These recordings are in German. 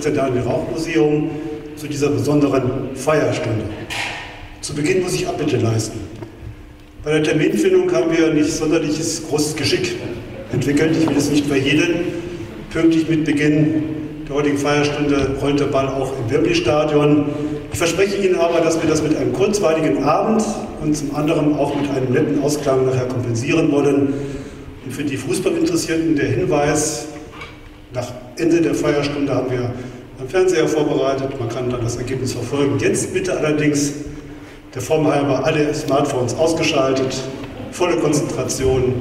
im Christian Daniel Rauch Museum zu dieser besonderen Feierstunde. Zu Beginn muss ich Abbitte leisten. Bei der Terminfindung haben wir nicht sonderliches großes Geschick entwickelt. Ich will es nicht bei jedem pünktlich mit Beginn der heutigen Feierstunde rollt der Ball auch im Wembley-Stadion. Ich verspreche Ihnen aber, dass wir das mit einem kurzweiligen Abend und zum anderen auch mit einem netten Ausklang nachher kompensieren wollen. Und für die Fußballinteressierten der Hinweis, nach Ende der Feierstunde haben wir am Fernseher vorbereitet, man kann dann das Ergebnis verfolgen. Jetzt bitte allerdings der Form halber alle Smartphones ausgeschaltet, volle Konzentration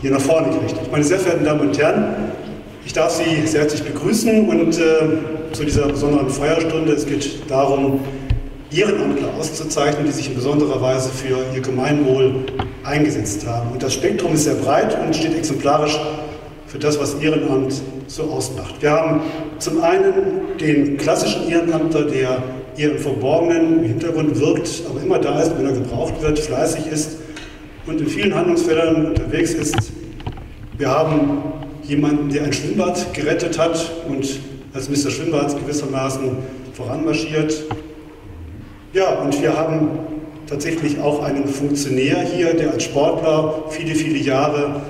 hier nach vorne gerichtet. Meine sehr verehrten Damen und Herren, ich darf Sie sehr herzlich begrüßen und äh, zu dieser besonderen Feierstunde. Es geht darum, Ehrenamtler auszuzeichnen, die sich in besonderer Weise für ihr Gemeinwohl eingesetzt haben. Und das Spektrum ist sehr breit und steht exemplarisch für das, was Ehrenamt so ausmacht. Wir haben zum einen den klassischen Ehrenamter, der eher im Verborgenen, im Hintergrund wirkt, aber immer da ist, wenn er gebraucht wird, fleißig ist und in vielen Handlungsfeldern unterwegs ist. Wir haben jemanden, der ein Schwimmbad gerettet hat und als Mr. Schwimmbad gewissermaßen voranmarschiert. Ja, und wir haben tatsächlich auch einen Funktionär hier, der als Sportler viele, viele Jahre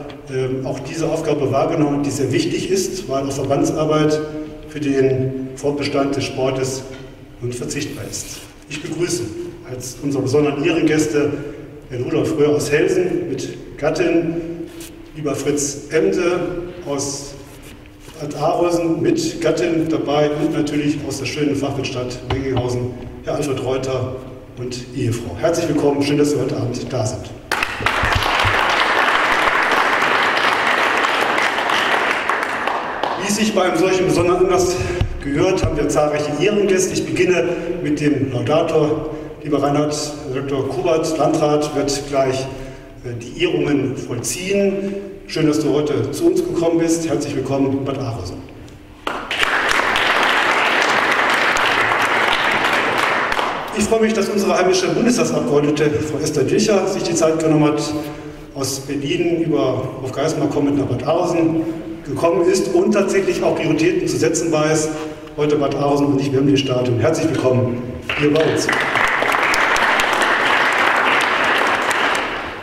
auch diese Aufgabe wahrgenommen die sehr wichtig ist, weil auch Verbandsarbeit für den Fortbestand des Sportes unverzichtbar ist. Ich begrüße als unsere besonderen Ehrengäste Herrn Rudolf Röhr aus Helsen mit Gattin, lieber Fritz Emde aus Alt-Arhausen mit Gattin dabei und natürlich aus der schönen Fachwirtstadt Menginghausen, Herr Alfred Reuter und Ehefrau. Herzlich willkommen, schön, dass Sie heute Abend da sind. Wie es sich bei einem solchen besonderen Anlass gehört, haben wir zahlreiche Ehrengäste. Ich beginne mit dem Laudator. Lieber Reinhard Dr. Kubert, Landrat, wird gleich äh, die Ehrungen vollziehen. Schön, dass du heute zu uns gekommen bist. Herzlich willkommen in Bad Arolsen. Ich freue mich, dass unsere heimische Bundestagsabgeordnete, Frau Esther Dilcher, sich die Zeit genommen hat, aus Berlin über auf Geismar kommend nach Bad Arolsen gekommen ist und tatsächlich auch Prioritäten zu setzen weiß. Heute Bad Arolsen und nicht Wembley-Stadion. Herzlich willkommen hier bei uns.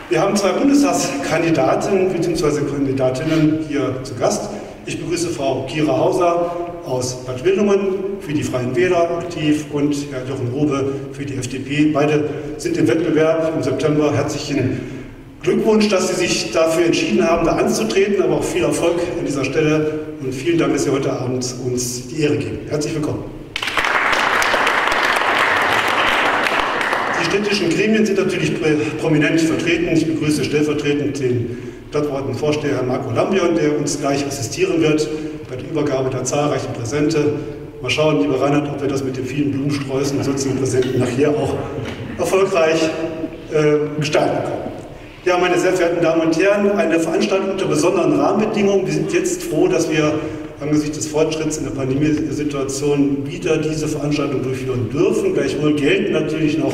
Wir haben zwei Bundestagskandidatinnen bzw. Kandidatinnen hier zu Gast. Ich begrüße Frau Kira Hauser aus Bad Wildungen für die Freien Wähler aktiv und Herr Jochen Robe für die FDP. Beide sind im Wettbewerb im September. Herzlichen Glückwunsch, dass Sie sich dafür entschieden haben, da anzutreten, aber auch viel Erfolg an dieser Stelle und vielen Dank, dass Sie heute Abend uns die Ehre geben. Herzlich willkommen. Die städtischen Gremien sind natürlich prominent vertreten. Ich begrüße stellvertretend den Stadtverordnetenvorsteher Herrn Marco Lambion, der uns gleich assistieren wird bei der Übergabe der zahlreichen Präsente. Mal schauen, lieber Reinhard, ob wir das mit den vielen Blumensträußen und sonstigen Präsenten nachher auch erfolgreich äh, gestalten können. Ja, meine sehr verehrten Damen und Herren, eine Veranstaltung unter besonderen Rahmenbedingungen. Wir sind jetzt froh, dass wir angesichts des Fortschritts in der Pandemiesituation wieder diese Veranstaltung durchführen dürfen. Gleichwohl gelten natürlich noch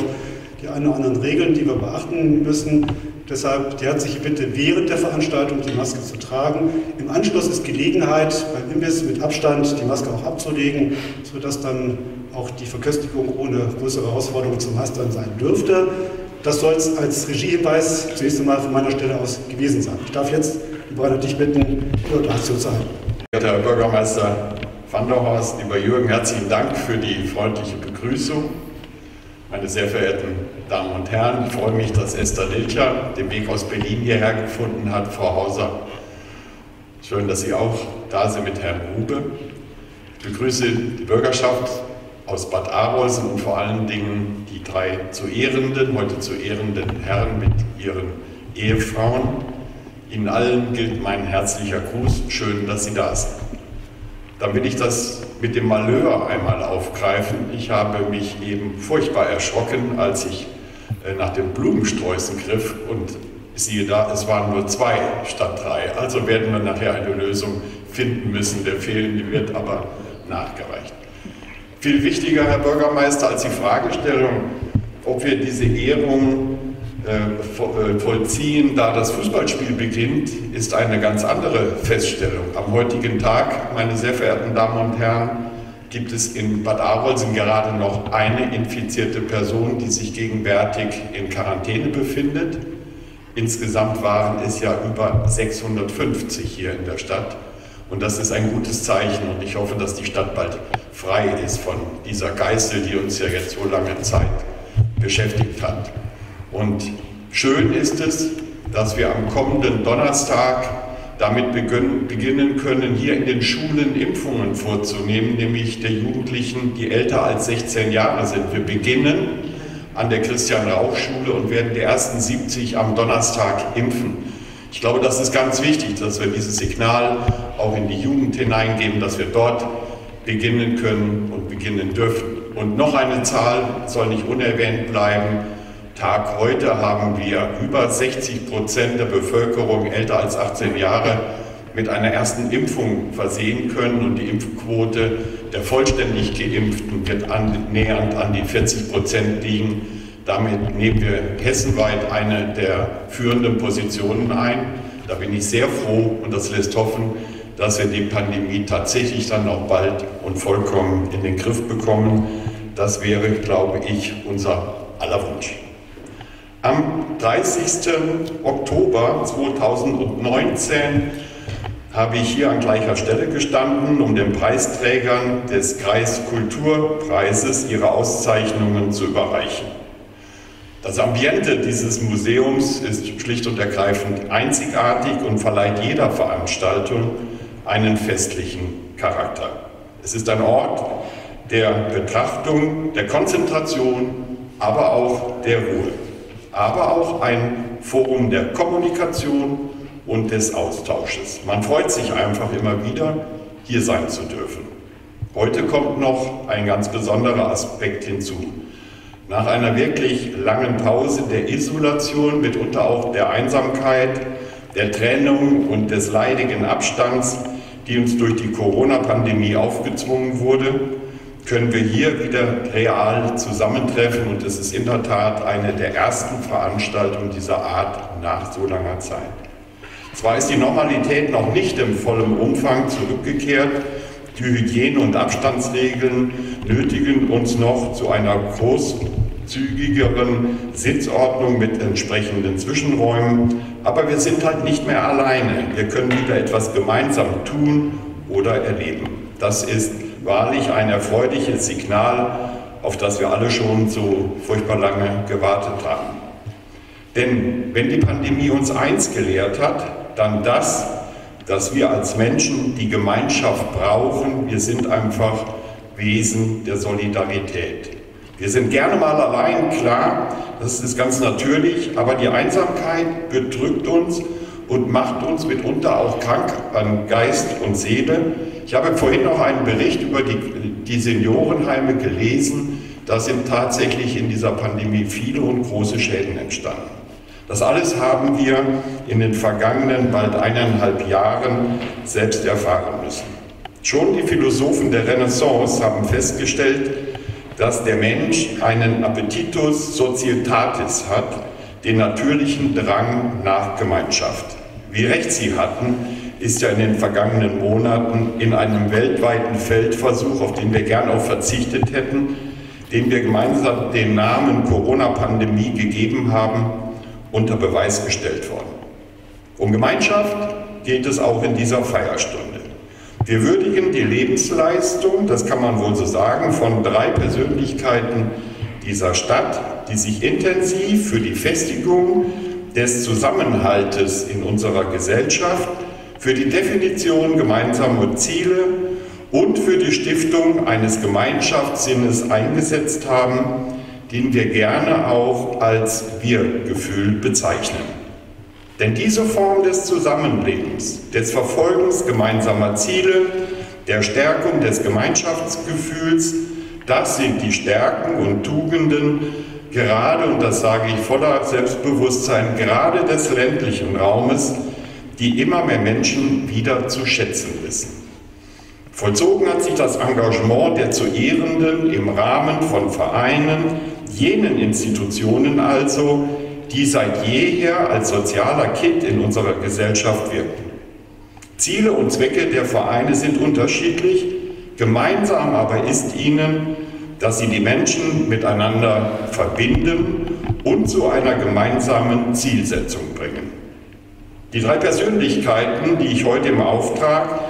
die ein oder anderen Regeln, die wir beachten müssen. Deshalb die herzliche Bitte, während der Veranstaltung die Maske zu tragen. Im Anschluss ist Gelegenheit, beim Imbiss mit Abstand die Maske auch abzulegen, sodass dann auch die Verköstigung ohne größere Herausforderungen zu meistern sein dürfte. Das soll es als Regiehinweis zunächst einmal von meiner Stelle aus gewesen sein. Ich darf jetzt, lieber dich bitten, die Ordination zu halten. Herr Bürgermeister van der Horst, lieber Jürgen, herzlichen Dank für die freundliche Begrüßung. Meine sehr verehrten Damen und Herren, ich freue mich, dass Esther Dilcher den Weg aus Berlin hierher gefunden hat. Frau Hauser, schön, dass Sie auch da sind mit Herrn Rube. Ich begrüße die Bürgerschaft aus Bad Arolsen und vor allen Dingen die drei zu Ehrenden, heute zu ehrenden Herren mit ihren Ehefrauen. Ihnen allen gilt mein herzlicher Gruß. Schön, dass Sie da sind. Dann will ich das mit dem Malheur einmal aufgreifen. Ich habe mich eben furchtbar erschrocken, als ich äh, nach den Blumensträußen griff und siehe da, es waren nur zwei statt drei. Also werden wir nachher eine Lösung finden müssen. Der fehlende wird aber nachgereicht. Viel wichtiger, Herr Bürgermeister, als die Fragestellung, ob wir diese Ehrung äh, vollziehen, da das Fußballspiel beginnt, ist eine ganz andere Feststellung. Am heutigen Tag, meine sehr verehrten Damen und Herren, gibt es in Bad Arolsen gerade noch eine infizierte Person, die sich gegenwärtig in Quarantäne befindet. Insgesamt waren es ja über 650 hier in der Stadt. Und das ist ein gutes Zeichen und ich hoffe, dass die Stadt bald frei ist von dieser Geißel, die uns ja jetzt so lange Zeit beschäftigt hat. Und schön ist es, dass wir am kommenden Donnerstag damit beginnen können, hier in den Schulen Impfungen vorzunehmen, nämlich der Jugendlichen, die älter als 16 Jahre sind. Wir beginnen an der Christian-Rauch-Schule und werden die ersten 70 am Donnerstag impfen. Ich glaube, das ist ganz wichtig, dass wir dieses Signal auch in die Jugend hineingeben, dass wir dort beginnen können und beginnen dürfen. Und noch eine Zahl soll nicht unerwähnt bleiben. Tag heute haben wir über 60 Prozent der Bevölkerung älter als 18 Jahre mit einer ersten Impfung versehen können und die Impfquote der vollständig Geimpften wird annähernd an die 40 Prozent liegen. Damit nehmen wir hessenweit eine der führenden Positionen ein. Da bin ich sehr froh und das lässt hoffen, dass wir die Pandemie tatsächlich dann auch bald und vollkommen in den Griff bekommen. Das wäre, glaube ich, unser aller Wunsch. Am 30. Oktober 2019 habe ich hier an gleicher Stelle gestanden, um den Preisträgern des Kreiskulturpreises ihre Auszeichnungen zu überreichen. Das Ambiente dieses Museums ist schlicht und ergreifend einzigartig und verleiht jeder Veranstaltung einen festlichen Charakter. Es ist ein Ort der Betrachtung, der Konzentration, aber auch der Ruhe aber auch ein Forum der Kommunikation und des Austausches. Man freut sich einfach immer wieder, hier sein zu dürfen. Heute kommt noch ein ganz besonderer Aspekt hinzu. Nach einer wirklich langen Pause der Isolation, mitunter auch der Einsamkeit, der Trennung und des leidigen Abstands, die uns durch die Corona-Pandemie aufgezwungen wurde, können wir hier wieder real zusammentreffen. Und es ist in der Tat eine der ersten Veranstaltungen dieser Art nach so langer Zeit. Zwar ist die Normalität noch nicht im vollen Umfang zurückgekehrt, die Hygiene- und Abstandsregeln nötigen uns noch zu einer großzügigeren Sitzordnung mit entsprechenden Zwischenräumen, aber wir sind halt nicht mehr alleine. Wir können wieder etwas gemeinsam tun oder erleben. Das ist wahrlich ein erfreuliches Signal, auf das wir alle schon so furchtbar lange gewartet haben. Denn wenn die Pandemie uns eins gelehrt hat, dann das, dass wir als Menschen die Gemeinschaft brauchen. Wir sind einfach Wesen der Solidarität. Wir sind gerne mal allein, klar, das ist ganz natürlich, aber die Einsamkeit bedrückt uns und macht uns mitunter auch krank an Geist und Seele. Ich habe vorhin noch einen Bericht über die, die Seniorenheime gelesen. Da sind tatsächlich in dieser Pandemie viele und große Schäden entstanden. Das alles haben wir in den vergangenen bald eineinhalb Jahren selbst erfahren müssen. Schon die Philosophen der Renaissance haben festgestellt, dass der Mensch einen Appetitus societatis hat, den natürlichen Drang nach Gemeinschaft. Wie recht sie hatten, ist ja in den vergangenen Monaten in einem weltweiten Feldversuch, auf den wir gern auch verzichtet hätten, den wir gemeinsam den Namen Corona-Pandemie gegeben haben, unter Beweis gestellt worden. Um Gemeinschaft geht es auch in dieser Feierstunde. Wir würdigen die Lebensleistung, das kann man wohl so sagen, von drei Persönlichkeiten dieser Stadt, die sich intensiv für die Festigung des Zusammenhaltes in unserer Gesellschaft für die Definition gemeinsamer Ziele und für die Stiftung eines Gemeinschaftssinnes eingesetzt haben, den wir gerne auch als Wir-Gefühl bezeichnen. Denn diese Form des Zusammenlebens, des Verfolgens gemeinsamer Ziele, der Stärkung des Gemeinschaftsgefühls, das sind die Stärken und Tugenden gerade, und das sage ich voller Selbstbewusstsein, gerade des ländlichen Raumes, die immer mehr Menschen wieder zu schätzen wissen. Vollzogen hat sich das Engagement der zu Ehrenden im Rahmen von Vereinen, jenen Institutionen also, die seit jeher als sozialer Kitt in unserer Gesellschaft wirken. Ziele und Zwecke der Vereine sind unterschiedlich, gemeinsam aber ist ihnen, dass sie die Menschen miteinander verbinden und zu einer gemeinsamen Zielsetzung bringen. Die drei Persönlichkeiten, die ich heute im Auftrag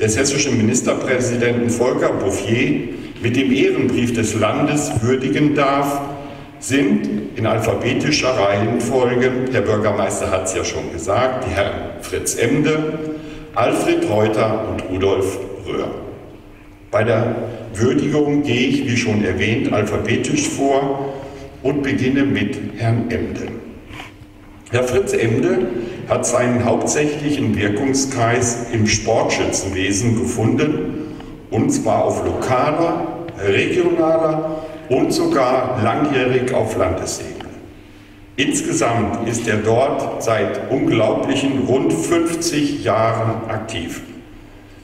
des hessischen Ministerpräsidenten Volker Bouffier mit dem Ehrenbrief des Landes würdigen darf, sind in alphabetischer Reihenfolge, der Bürgermeister hat es ja schon gesagt, die Herren Fritz Emde, Alfred Reuter und Rudolf Röhr. Bei der Würdigung gehe ich, wie schon erwähnt, alphabetisch vor und beginne mit Herrn Emde. Herr Fritz Emde hat seinen hauptsächlichen Wirkungskreis im Sportschützenwesen gefunden, und zwar auf lokaler, regionaler und sogar langjährig auf Landesebene. Insgesamt ist er dort seit unglaublichen rund 50 Jahren aktiv.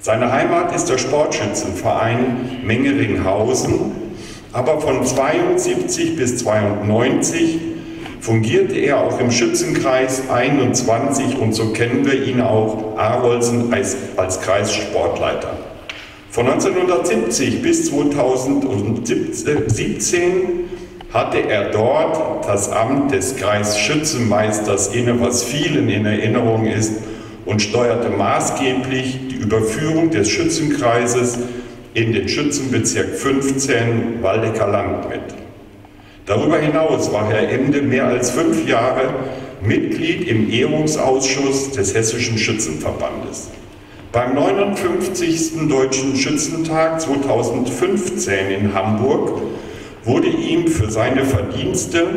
Seine Heimat ist der Sportschützenverein Mengeringhausen, aber von 72 bis 92 fungierte er auch im Schützenkreis 21 und so kennen wir ihn auch Arolsen als, als Kreissportleiter. Von 1970 bis 2017 hatte er dort das Amt des Kreisschützenmeisters inne, was vielen in Erinnerung ist, und steuerte maßgeblich die Überführung des Schützenkreises in den Schützenbezirk 15 Waldecker Land mit. Darüber hinaus war Herr Emde mehr als fünf Jahre Mitglied im Ehrungsausschuss des Hessischen Schützenverbandes. Beim 59. Deutschen Schützentag 2015 in Hamburg wurde ihm für seine Verdienste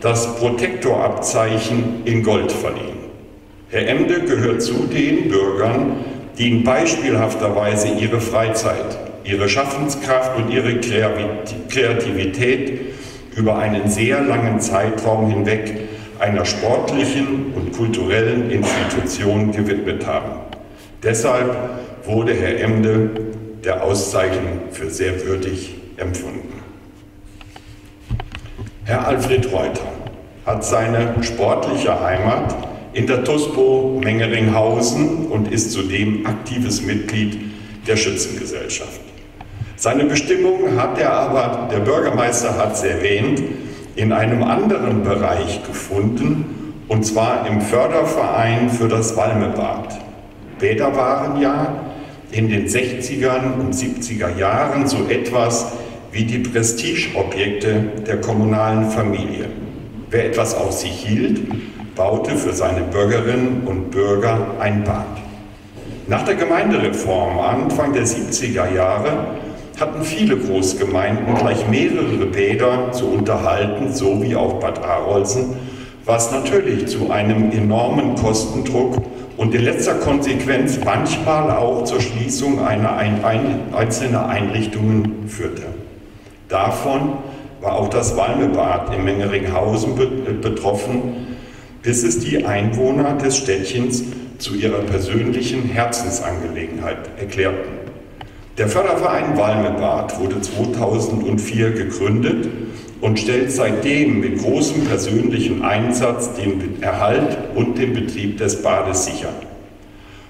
das Protektorabzeichen in Gold verliehen. Herr Emde gehört zu den Bürgern, die in beispielhafter Weise ihre Freizeit, ihre Schaffenskraft und ihre Kreativität über einen sehr langen Zeitraum hinweg einer sportlichen und kulturellen Institution gewidmet haben. Deshalb wurde Herr Emde der Auszeichnung für sehr würdig empfunden. Herr Alfred Reuter hat seine sportliche Heimat in der TUSPO Mengeringhausen und ist zudem aktives Mitglied der Schützengesellschaft. Seine Bestimmung hat er aber, der Bürgermeister hat es erwähnt, in einem anderen Bereich gefunden, und zwar im Förderverein für das Walmebad. Bäder waren ja in den 60er und 70er Jahren so etwas wie die Prestigeobjekte der kommunalen Familie. Wer etwas auf sich hielt, baute für seine Bürgerinnen und Bürger ein Bad. Nach der Gemeindereform Anfang der 70er Jahre hatten viele Großgemeinden gleich mehrere Bäder zu unterhalten, so wie auch Bad Arolsen, was natürlich zu einem enormen Kostendruck und in letzter Konsequenz manchmal auch zur Schließung einer ein, ein, einzelner Einrichtungen führte. Davon war auch das Walmebad in Mengeringhausen betroffen, bis es die Einwohner des Städtchens zu ihrer persönlichen Herzensangelegenheit erklärten. Der Förderverein Walmebad wurde 2004 gegründet und stellt seitdem mit großem persönlichen Einsatz den Erhalt und den Betrieb des Bades sicher.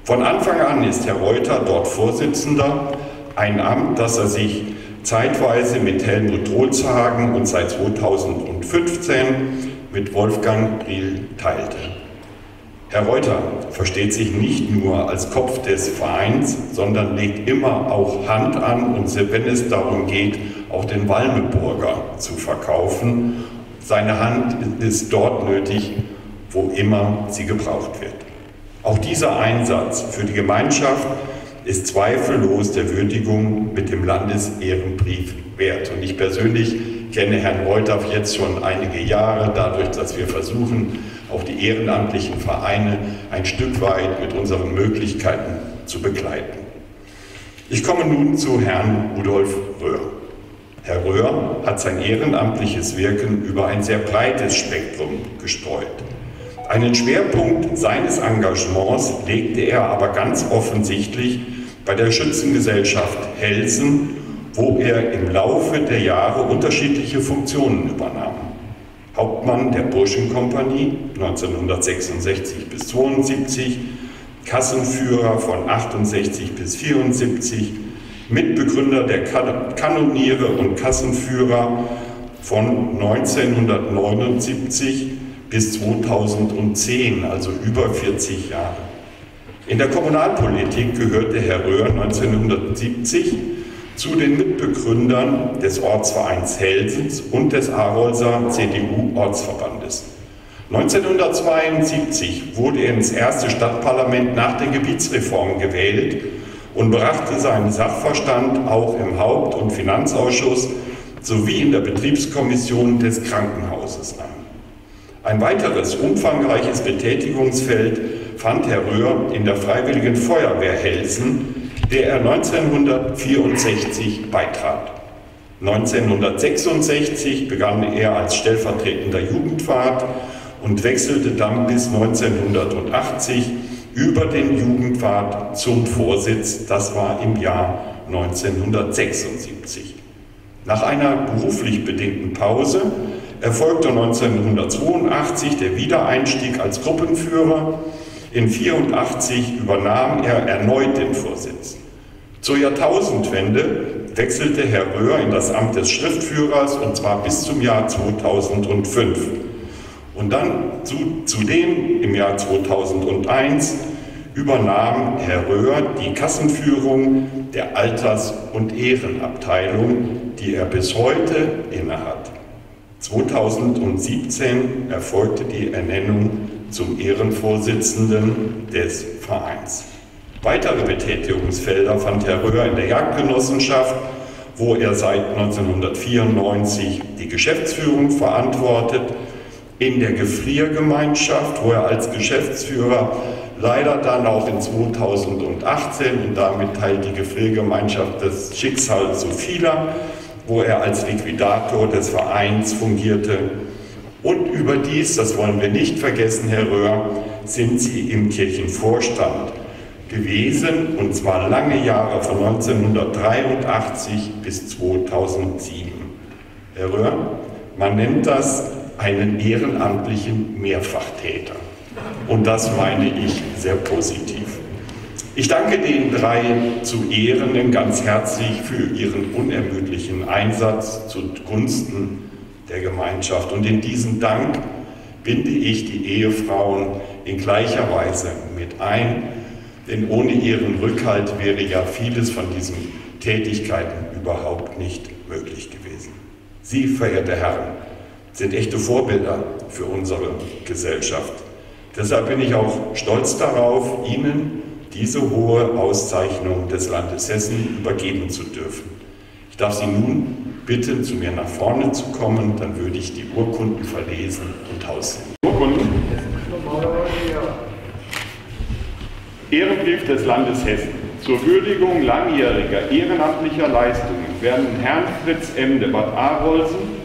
Von Anfang an ist Herr Reuter dort Vorsitzender, ein Amt, das er sich zeitweise mit Helmut Rohlzagen und seit 2015 mit Wolfgang Briel teilte. Herr Reuter versteht sich nicht nur als Kopf des Vereins, sondern legt immer auch Hand an und wenn es darum geht, auch den Walmeburger zu verkaufen. Seine Hand ist dort nötig, wo immer sie gebraucht wird. Auch dieser Einsatz für die Gemeinschaft ist zweifellos der Würdigung mit dem Landesehrenbrief wert. Und ich persönlich kenne Herrn Reuter jetzt schon einige Jahre, dadurch, dass wir versuchen, auch die ehrenamtlichen Vereine ein Stück weit mit unseren Möglichkeiten zu begleiten. Ich komme nun zu Herrn Rudolf Röhr. Herr Röhr hat sein ehrenamtliches Wirken über ein sehr breites Spektrum gestreut. Einen Schwerpunkt seines Engagements legte er aber ganz offensichtlich bei der Schützengesellschaft Helsen, wo er im Laufe der Jahre unterschiedliche Funktionen übernahm. Hauptmann der Burschenkompanie 1966 bis 72, Kassenführer von 68 bis 74, Mitbegründer der Kanoniere und Kassenführer von 1979 bis 2010, also über 40 Jahre. In der Kommunalpolitik gehörte Herr Röhr 1970 zu den Mitbegründern des Ortsvereins Helsens und des Arolser CDU-Ortsverbandes. 1972 wurde er ins erste Stadtparlament nach der Gebietsreform gewählt und brachte seinen Sachverstand auch im Haupt- und Finanzausschuss sowie in der Betriebskommission des Krankenhauses an. Ein weiteres umfangreiches Betätigungsfeld fand Herr Röhr in der Freiwilligen Feuerwehr Helsen der er 1964 beitrat. 1966 begann er als stellvertretender Jugendwart und wechselte dann bis 1980 über den Jugendwart zum Vorsitz, das war im Jahr 1976. Nach einer beruflich bedingten Pause erfolgte 1982 der Wiedereinstieg als Gruppenführer in 1984 übernahm er erneut den Vorsitz. Zur Jahrtausendwende wechselte Herr Röhr in das Amt des Schriftführers und zwar bis zum Jahr 2005. Und dann zu, zudem im Jahr 2001 übernahm Herr Röhr die Kassenführung der Alters- und Ehrenabteilung, die er bis heute innehat. 2017 erfolgte die Ernennung zum Ehrenvorsitzenden des Vereins. Weitere Betätigungsfelder fand Herr Röhr in der Jagdgenossenschaft, wo er seit 1994 die Geschäftsführung verantwortet, in der Gefriergemeinschaft, wo er als Geschäftsführer leider dann auch in 2018 und damit teilt die Gefriergemeinschaft das Schicksal so vieler, wo er als Liquidator des Vereins fungierte und überdies, das wollen wir nicht vergessen, Herr Röhr, sind Sie im Kirchenvorstand gewesen, und zwar lange Jahre von 1983 bis 2007. Herr Röhr, man nennt das einen ehrenamtlichen Mehrfachtäter. Und das meine ich sehr positiv. Ich danke den drei zu Ehrenden ganz herzlich für ihren unermüdlichen Einsatz zugunsten der Gemeinschaft. Und in diesen Dank binde ich die Ehefrauen in gleicher Weise mit ein, denn ohne ihren Rückhalt wäre ja vieles von diesen Tätigkeiten überhaupt nicht möglich gewesen. Sie, verehrte Herren, sind echte Vorbilder für unsere Gesellschaft. Deshalb bin ich auch stolz darauf, Ihnen diese hohe Auszeichnung des Landes Hessen übergeben zu dürfen. Ich darf Sie nun bitten, zu mir nach vorne zu kommen, dann würde ich die Urkunden verlesen und aussehen. Urkunden. Ehrenbrief des Landes Hessen. Zur Würdigung langjähriger ehrenamtlicher Leistungen werden Herrn Fritz Emde Bad Arolsen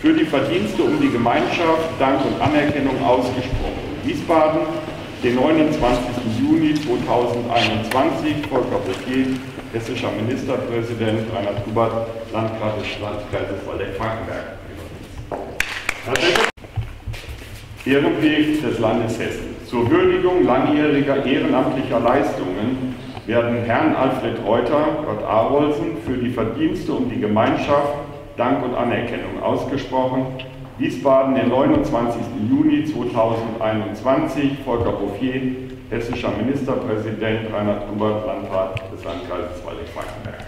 für die Verdienste um die Gemeinschaft Dank und Anerkennung ausgesprochen. Wiesbaden, den 29. Juni 2021, Volker Boutier, hessischer Ministerpräsident Reinhard Hubert, Landrat des Landkreises Waldeck-Frankenberg. Ehrenbrief des Landes Hessen. Zur Würdigung langjähriger ehrenamtlicher Leistungen werden Herrn Alfred Reuter, Gott Arolsen, für die Verdienste um die Gemeinschaft Dank und Anerkennung ausgesprochen. Wiesbaden, den 29. Juni 2021, Volker Bouffier, hessischer Ministerpräsident Reinhard Hubert, Landrat des Landkreises Waldeck-Frankenberg.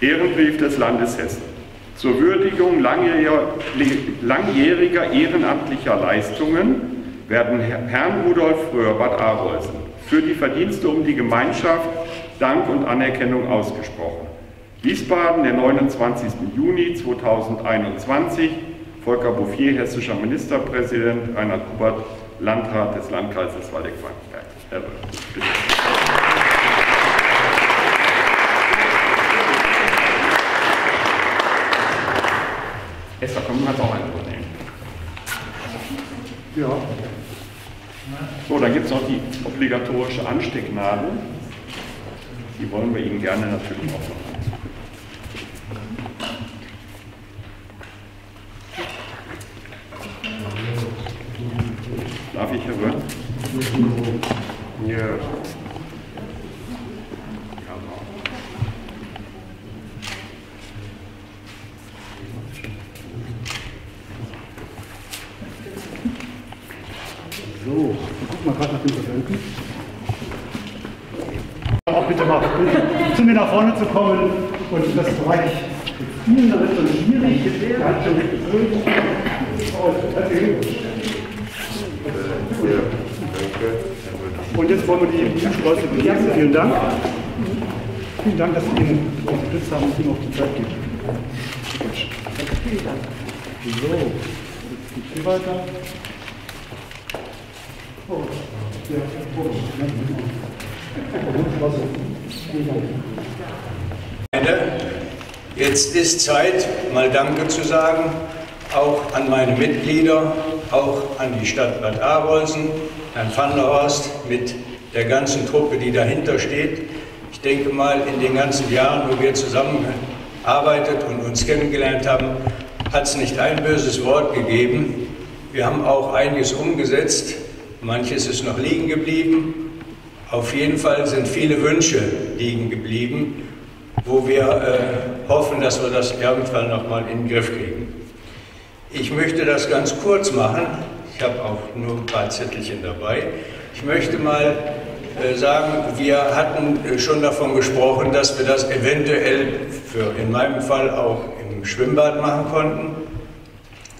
Ehrenbrief des Landes Hessen. Zur Würdigung langjähriger ehrenamtlicher Leistungen werden Herrn Rudolf Röhr Bad Arolsen für die Verdienste um die Gemeinschaft Dank und Anerkennung ausgesprochen. Wiesbaden, der 29. Juni 2021, Volker Bouffier, hessischer Ministerpräsident, Reinhard Kubert, Landrat des Landkreises Waldeck-Frankenberg. Herr bitte. Esther, komm, du kannst auch einen übernehmen. Ja. So, dann gibt es noch die obligatorische Anstecknadel. Die wollen wir Ihnen gerne natürlich auch noch Darf ich, Herr Wörth? Ja. So, guck mal gerade nach dem Präsidenten. Auch bitte mal zu mir nach vorne zu kommen und das Bereich Ihnen, ist schon schwierig. Er schon gewöhnt. Und jetzt wollen wir die Schleuse begrüßen. Vielen Dank. Vielen Dank, dass Sie ihn unterstützt haben und ihm auch die Zeit geben. So, jetzt geht's hier weiter. Jetzt ist Zeit, mal Danke zu sagen, auch an meine Mitglieder, auch an die Stadt Bad Arolsen, Herrn van der Horst mit der ganzen Truppe, die dahinter steht. Ich denke mal, in den ganzen Jahren, wo wir zusammengearbeitet und uns kennengelernt haben, hat es nicht ein böses Wort gegeben. Wir haben auch einiges umgesetzt, manches ist noch liegen geblieben. Auf jeden Fall sind viele Wünsche liegen geblieben, wo wir äh, hoffen, dass wir das irgendwann noch mal in den Griff kriegen. Ich möchte das ganz kurz machen. Ich habe auch nur ein paar Zettelchen dabei. Ich möchte mal äh, sagen, wir hatten äh, schon davon gesprochen, dass wir das eventuell für in meinem Fall auch im Schwimmbad machen konnten.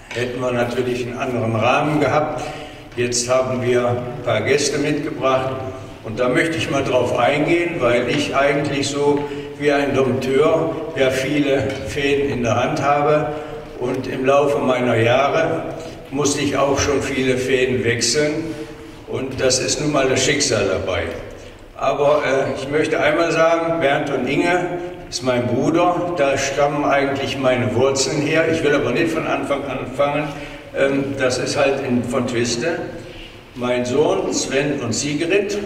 Hätten wir natürlich einen anderen Rahmen gehabt. Jetzt haben wir ein paar Gäste mitgebracht und da möchte ich mal drauf eingehen, weil ich eigentlich so wie ein Dompteur ja viele Fäden in der Hand habe und im Laufe meiner Jahre musste ich auch schon viele Fäden wechseln und das ist nun mal das Schicksal dabei. Aber äh, ich möchte einmal sagen, Bernd und Inge ist mein Bruder, da stammen eigentlich meine Wurzeln her. Ich will aber nicht von Anfang an anfangen. Ähm, das ist halt in, von Twiste. Mein Sohn Sven und Sigrid,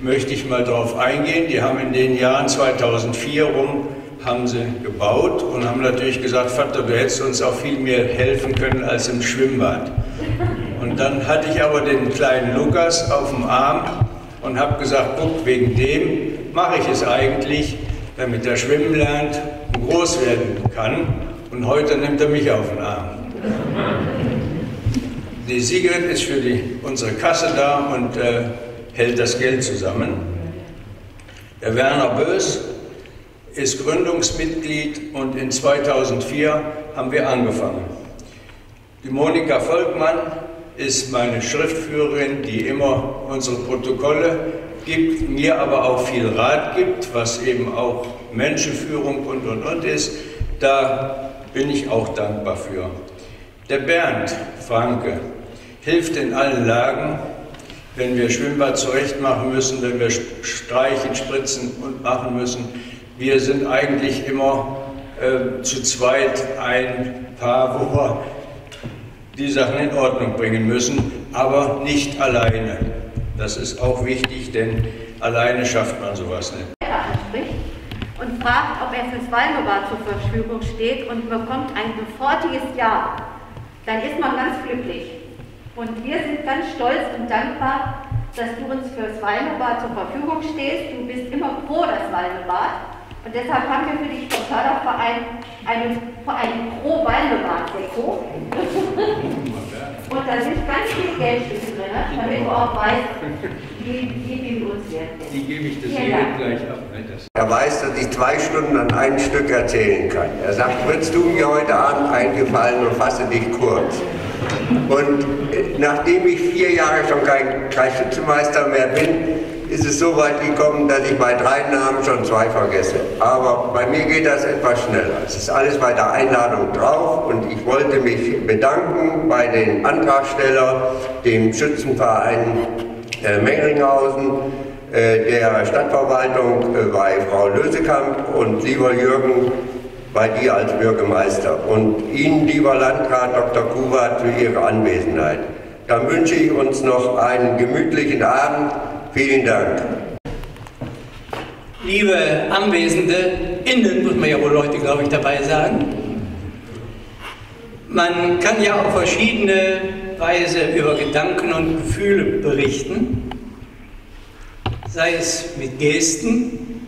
möchte ich mal darauf eingehen. Die haben in den Jahren 2004 rum haben sie gebaut und haben natürlich gesagt, Vater, du hättest uns auch viel mehr helfen können als im Schwimmbad. Und dann hatte ich aber den kleinen Lukas auf dem Arm und habe gesagt, guck, wegen dem mache ich es eigentlich, damit er schwimmen lernt und groß werden kann. Und heute nimmt er mich auf den Arm. Die Sigrid ist für die, unsere Kasse da und äh, hält das Geld zusammen. Der Werner Bös ist Gründungsmitglied und in 2004 haben wir angefangen. Die Monika Volkmann ist meine Schriftführerin, die immer unsere Protokolle gibt, mir aber auch viel Rat gibt, was eben auch Menschenführung und und und ist. Da bin ich auch dankbar für. Der Bernd Franke hilft in allen Lagen, wenn wir Schwimmbad zurecht machen müssen, wenn wir streichen, spritzen und machen müssen. Wir sind eigentlich immer äh, zu zweit ein Paar, wo wir die Sachen in Ordnung bringen müssen, aber nicht alleine. Das ist auch wichtig, denn alleine schafft man sowas nicht. Und fragt, ob er fürs Weinbebad zur Verfügung steht und bekommt ein sofortiges Ja. Dann ist man ganz glücklich. Und wir sind ganz stolz und dankbar, dass du uns fürs Weinbebad zur Verfügung stehst. Du bist immer pro das Weinbebad. Und deshalb haben wir für dich vom Förderverein eine, eine Pro-Weinbebad-Deko. Und da sind ganz viele Geldstücke drin, ne? damit du auch weißt, wie, wie viel uns wert ist. Die gebe ich das hier gleich ab. Er weiß, dass ich zwei Stunden an ein Stück erzählen kann. Er sagt, würdest du mir heute Abend eingefallen und fasse dich kurz. Und äh, nachdem ich vier Jahre schon kein Kreisschützenmeister mehr bin, ist es so weit gekommen, dass ich bei drei Namen schon zwei vergesse. Aber bei mir geht das etwas schneller. Es ist alles bei der Einladung drauf und ich wollte mich bedanken bei den Antragstellern, dem Schützenverein äh, Mengringhausen, äh, der Stadtverwaltung äh, bei Frau Lösekamp und lieber Jürgen bei dir als Bürgermeister und Ihnen, lieber Landrat Dr. Kuwart, für Ihre Anwesenheit. Dann wünsche ich uns noch einen gemütlichen Abend Vielen Dank. liebe Anwesende, innen muss man ja wohl Leute, glaube ich, dabei sagen. Man kann ja auf verschiedene Weise über Gedanken und Gefühle berichten, sei es mit Gesten,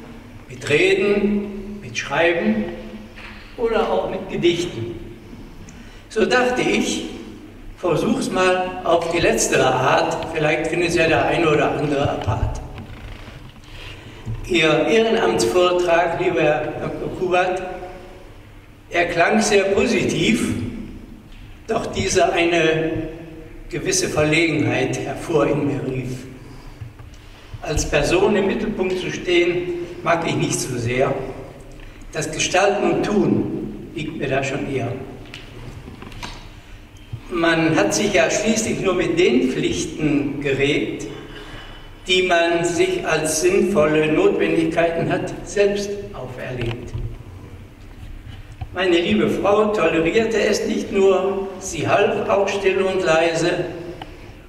mit Reden, mit Schreiben oder auch mit Gedichten. So dachte ich, versuch's mal auf die letztere Art, vielleicht findet ja der eine oder andere apart. Ihr Ehrenamtsvortrag, lieber Herr. Kubat, er klang sehr positiv, doch diese eine gewisse Verlegenheit hervor in mir rief. Als Person im Mittelpunkt zu stehen, mag ich nicht so sehr. Das Gestalten und Tun liegt mir da schon eher. Man hat sich ja schließlich nur mit den Pflichten geregt, die man sich als sinnvolle Notwendigkeiten hat selbst auferlegt. Meine liebe Frau tolerierte es nicht nur, sie half auch still und leise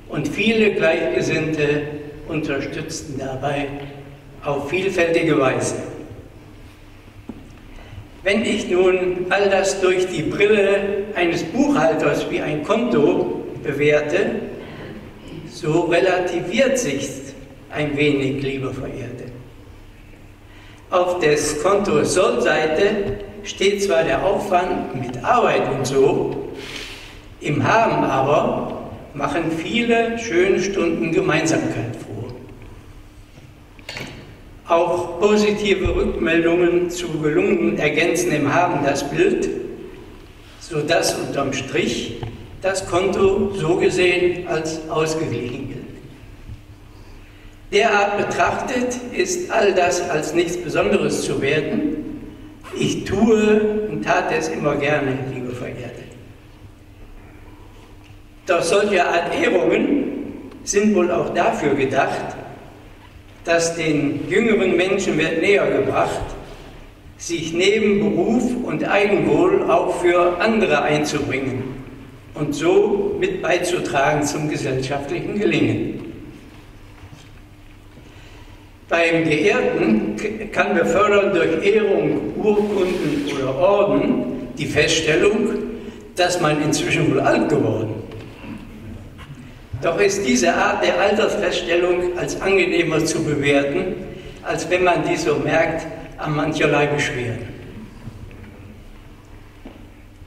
und viele Gleichgesinnte unterstützten dabei auf vielfältige Weise. Wenn ich nun all das durch die Brille eines Buchhalters wie ein Konto bewerte, so relativiert sich ein wenig, liebe Verehrte. Auf des Kontos Sollseite steht zwar der Aufwand mit Arbeit und so, im Haben aber machen viele schöne Stunden Gemeinsamkeit vor. Auch positive Rückmeldungen zu gelungenen Ergänzen Haben das Bild, sodass unterm Strich das Konto so gesehen als ausgeglichen gilt. Derart betrachtet ist all das als nichts Besonderes zu werten. Ich tue und tat es immer gerne, liebe Verehrte. Doch solche Art Ehrungen sind wohl auch dafür gedacht, dass den jüngeren Menschen wird näher gebracht, sich neben Beruf und Eigenwohl auch für andere einzubringen und so mit beizutragen zum gesellschaftlichen Gelingen. Beim Geehrten kann befördern durch Ehrung, Urkunden oder Orden die Feststellung, dass man inzwischen wohl alt geworden. Doch ist diese Art der Altersfeststellung als angenehmer zu bewerten, als wenn man dies so merkt an mancherlei Beschwerden.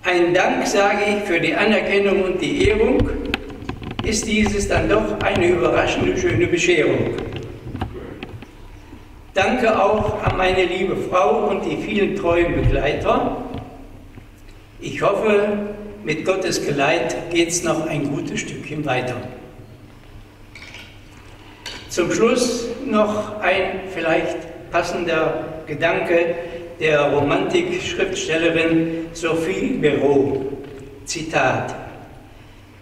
Ein Dank, sage ich, für die Anerkennung und die Ehrung, ist dieses dann doch eine überraschende schöne Bescherung. Danke auch an meine liebe Frau und die vielen treuen Begleiter. Ich hoffe, mit Gottes Geleit geht es noch ein gutes Stückchen weiter. Zum Schluss noch ein vielleicht passender Gedanke der Romantik-Schriftstellerin Sophie Bereau. Zitat.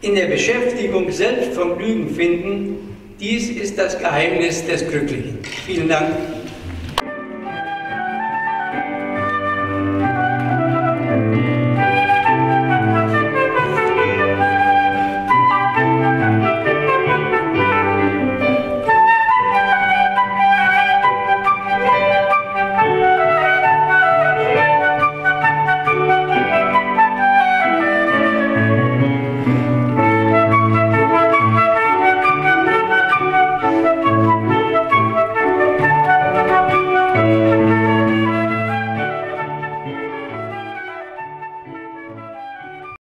In der Beschäftigung selbst vom Lügen finden, dies ist das Geheimnis des Glücklichen. Vielen Dank.